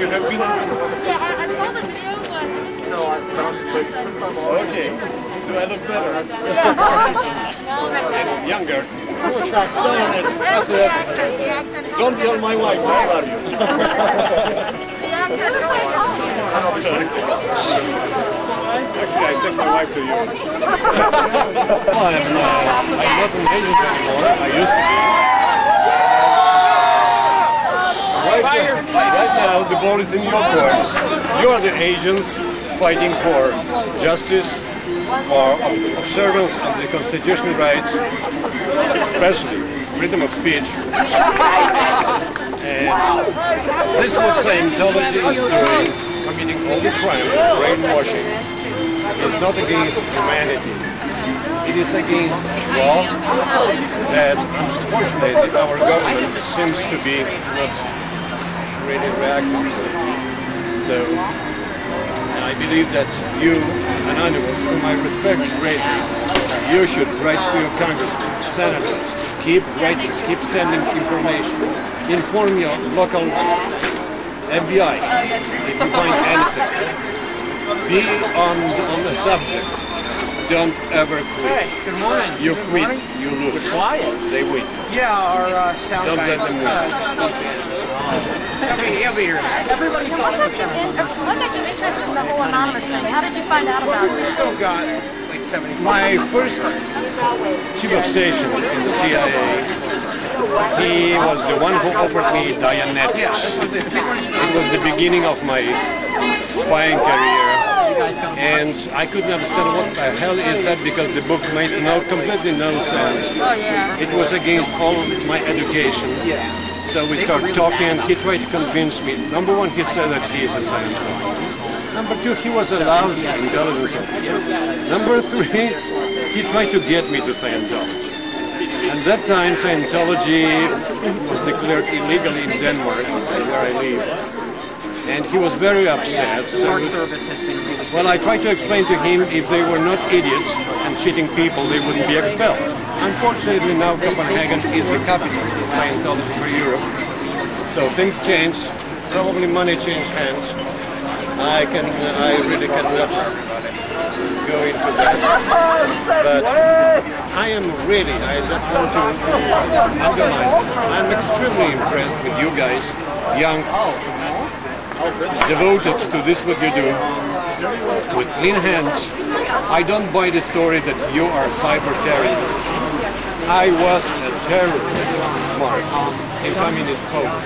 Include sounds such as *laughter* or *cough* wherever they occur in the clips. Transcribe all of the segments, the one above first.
you have been. Yeah, I, I saw the video, but I didn't So I found it. Okay. Do I look better? *laughs* *laughs* No, Younger. That's the accent. The accent. Don't tell my wife. I love you. *laughs* The accent. Actually, I sent my wife to you. well, I'm, uh, I'm not an agent anymore. I used to be. Right, now, the ball is in your court. You are the agents fighting for justice, for observance of the constitutional rights, especially freedom of speech. And this is what Scientology is doing, committing all the crimes, brainwashing. It's not against humanity. It is against law that unfortunately our government seems to be not really reacting to. So I believe that you, Anonymous, whom I respect greatly, you should write to your congressmen, senators, keep writing, keep sending information, inform your local FBI if you find anything. Be on, on the subject. Don't ever quit. Hey, good morning. You Good quit, morning. you lose. Quiet. They win. Yeah, our uh, sound Don't guy. let them win. Uh, he'll, be, he'll be here. Everybody What got you in, what got you interested in the whole anonymous thing? How did you find out about it? We it? still got like 75. My first chief of station in the CIA, he was the one who offered me Yeah, Dianetics. this was the big one. It was the beginning of my spying career. And I couldn't understand what the hell is that because the book made no completely no sense. Oh yeah. It was against all my education. So we started talking and he tried to convince me. Number one, he said that he is a Scientologist. Number two, he was a lousy intelligence officer. Number three, he tried to get me to Scientology. And that time Scientology was declared illegal in Denmark, where I live. And he was very upset. So service has been really well, I tried to explain to him if they were not idiots and cheating people, they wouldn't be expelled. Unfortunately, now Copenhagen is the capital of Scientology for Europe. So things change. Probably money changed hands. I can, uh, I really cannot go into that. But I am really, I just want to, to underline this. I'm extremely impressed with you guys, young, devoted to this what you do with clean hands. I don't buy the story that you are cyber terrorists. I was a terrorist marked in communist Poland.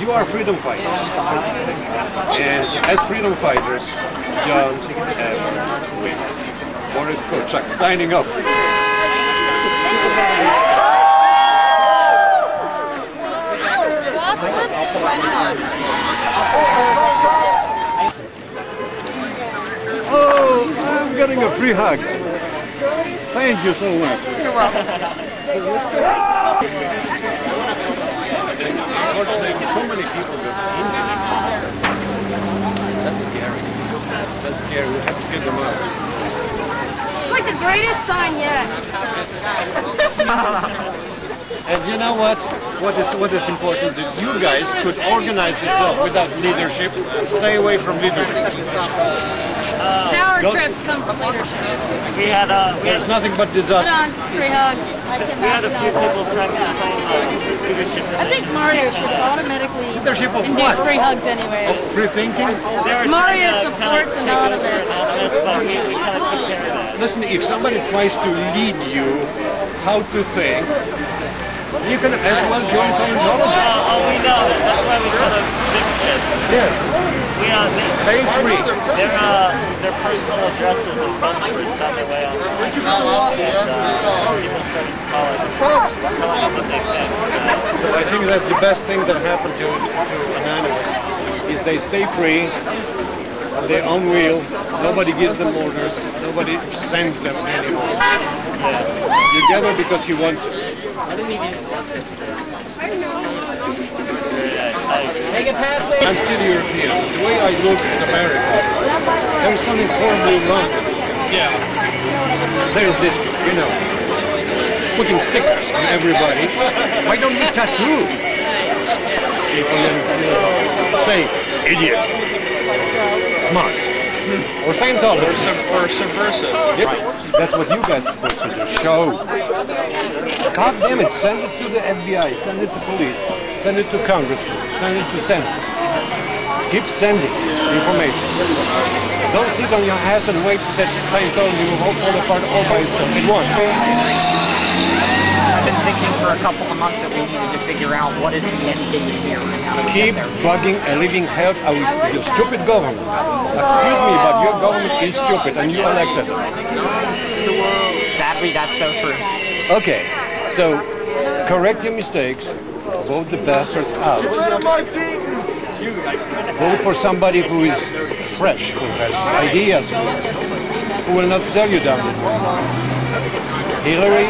You are freedom fighters. And as freedom fighters, don't ever win. Boris Korczak signing off. Boss Flip, signing off. Oh, I'm getting a free hug. Thank you so much. So many people That's scary. That's scary. We have to get them out. It's like the greatest sign yet. *laughs* And you know what? What is what is important? That you guys could organize yourself without leadership stay away from leadership. Power Go- trips come from leadership. We had uh, we had, There's nothing but Put disaster. on three hugs. I we had a few people trying to uh, leadership. I think Mario should automatically Leadership of induce what? free hugs anyways. Free thinking? They Mario supports kinda take over Anonymous. Anonymous, but we, we kind of took care of that. Listen, if somebody tries to lead you how to think, you can as well join Scientology. Uh, oh, we know that. That's why we kind of fixed it. Yeah. We they, Stay free. their uh, their personal addresses and phone numbers found their way on. And uh, people started calling, telling them what they think. So, So I think that's the best thing that happened to, to Anonymous, is they stay free on their own will. Nobody gives them orders. Nobody sends them anymore. Yeah. You gather because you want to. I'm still European. The way I look at America, there is something horribly wrong. Yeah. There is this, you know, putting stickers on everybody. Why don't we tattoo? people and you know, say idiot, smart, or Scientologist. Sub- or subversive. That's what you guys are supposed to do. Show. God damn it, send it to the FBI, send it to police, send it to Congress, send it to Senate. Keep sending information. Don't sit on your ass and wait that Scientology will all fall apart all by itself at once. I've been thinking for a couple of months that we needed to figure out what is the end game here and how do we Keep get there. bugging a living hell out of your stupid government. Excuse me, but your government is stupid and you elected them. Sadly, that's so true. Okay, so correct your mistakes, vote the bastards out. Vote for somebody who is fresh, who has ideas, who will not sell you down the road. Hillary,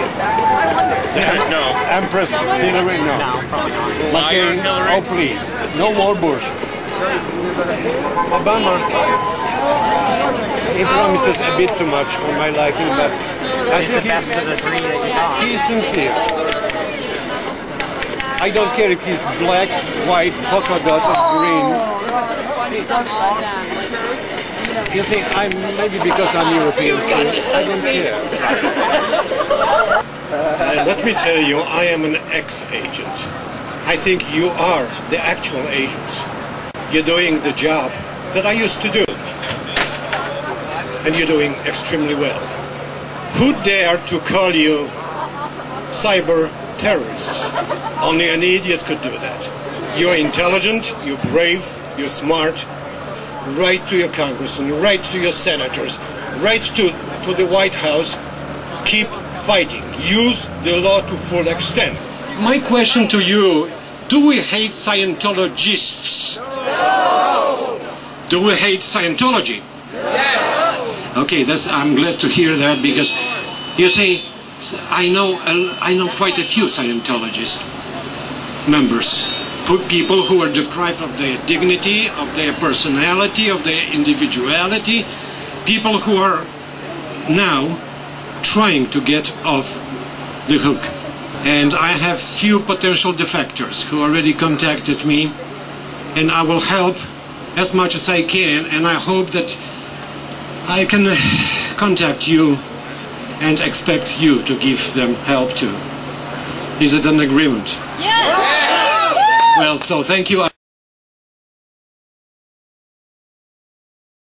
no. Empress Hillary, no. No, probably not. Liar McCain, Hillary. oh please, no more Bush. Obama, he promises a bit too much for my liking, but I It's the think he's of the three that you got. He's sincere. I don't care if he's black, white, polka dot, or green. You see, I'm maybe because I'm European, too, I don't care. Uh, let me tell you, I am an ex-agent. I think you are the actual agents. You're doing the job that I used to do. And you're doing extremely well. Who dared to call you cyber terrorists? Only an idiot could do that. You're intelligent, you're brave, you're smart. Write to your congressman, write to your senators, write to, to the White House. Keep fighting. Use the law to full extent. My question to you, do we hate Scientologists? No! Do we hate Scientology? Yes. Okay, that's I'm glad to hear that because you see I know I know quite a few Scientologist members pu- people who are deprived of their dignity, of their personality, of their individuality, people who are now trying to get off the hook. And I have few potential defectors who already contacted me, and I will help as much as I can, and I hope that I can contact you and expect you to give them help too. Is it an agreement? Yes! Well, so thank you.